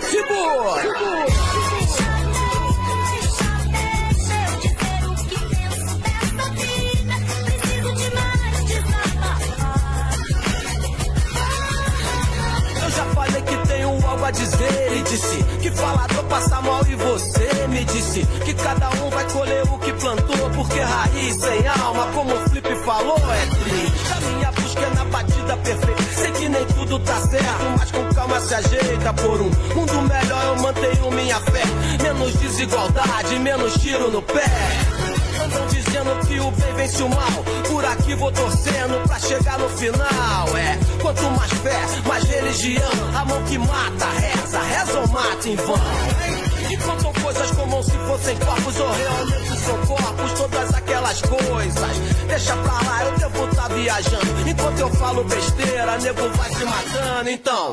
Segura! Tenho algo a dizer e disse que falador passa mal e você me disse que cada um vai colher o que plantou porque raiz sem alma, como o Flip falou, é triste. A minha busca é na batida perfeita. Nem tudo tá certo, mas com calma se ajeita por um mundo melhor. Eu mantenho minha fé, menos desigualdade, menos tiro no pé. Andam dizendo que o bem vence o mal. Por aqui vou torcendo pra chegar no final. É, quanto mais fé, mais religião. A mão que mata, reza, reza ou mata em vão. Coisas como se fossem corpos ou realmente são corpos, todas aquelas coisas. Deixa pra lá, eu devo tá viajando. Enquanto eu falo besteira, nego vai se matando, então.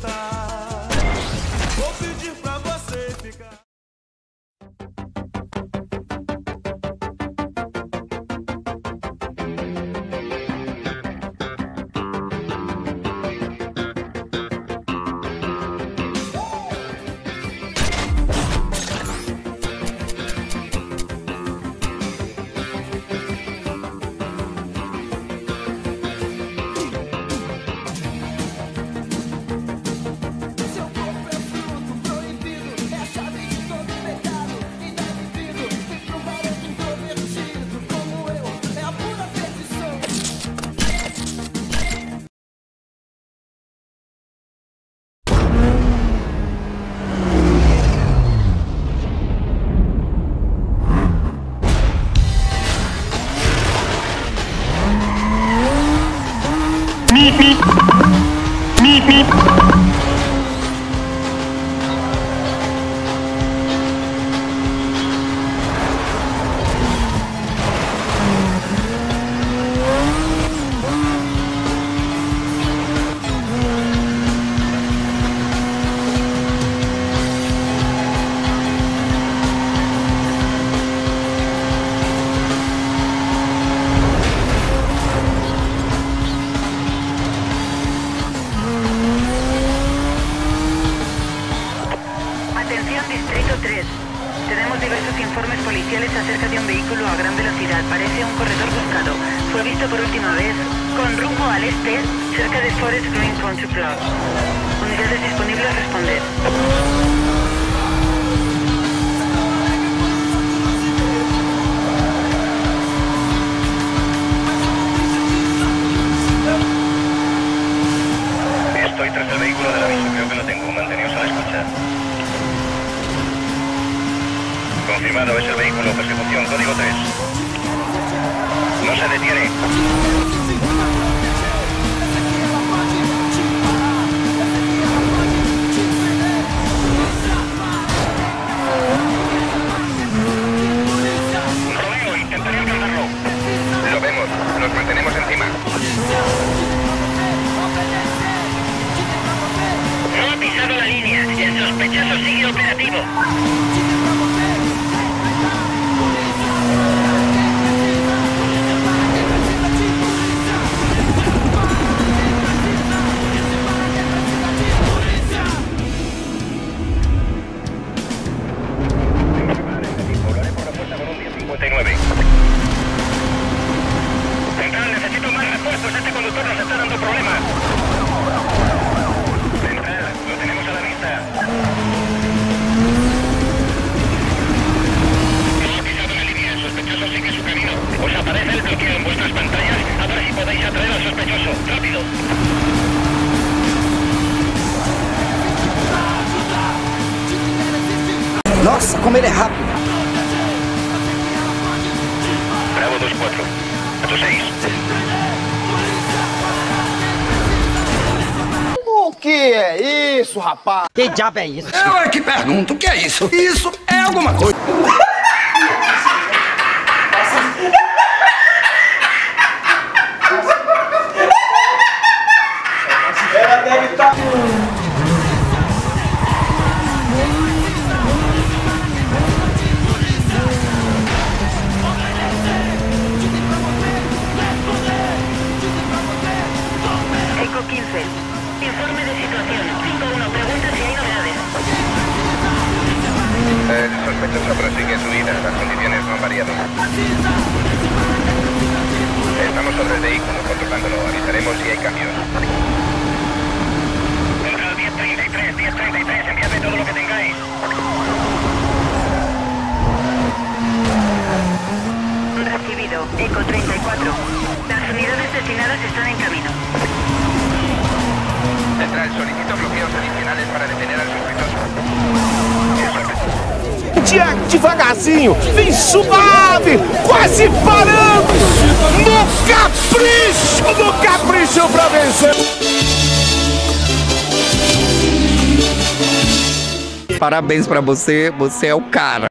Voltar. Meep, meep, meep, meep. Tenemos diversos informes policiales acerca de un vehículo a gran velocidad. Parece un corredor buscado. Fue visto por última vez con rumbo al este, cerca de Forest Green Country Club. Unidades disponibles a responder. Confirmado, es el vehículo. Persecución, código 3. No se detiene. Como ele é rápido. Bravo 2-4. A 6. O que é isso, rapaz? Que diabo é isso? Eu é que pergunto, o que é isso? Isso é alguma coisa. Estamos sobre el vehículo, controlándolo. Avisaremos si hay cambios. Central 1033, 1033. Enviadme todo lo que tengáis. Recibido. Eco 34. Las unidades destinadas están en camino. Central, solicito bloqueos adicionales para detener al devagarzinho, vem suave, quase parando. No capricho, no capricho pra vencer. Parabéns pra você, você é o cara.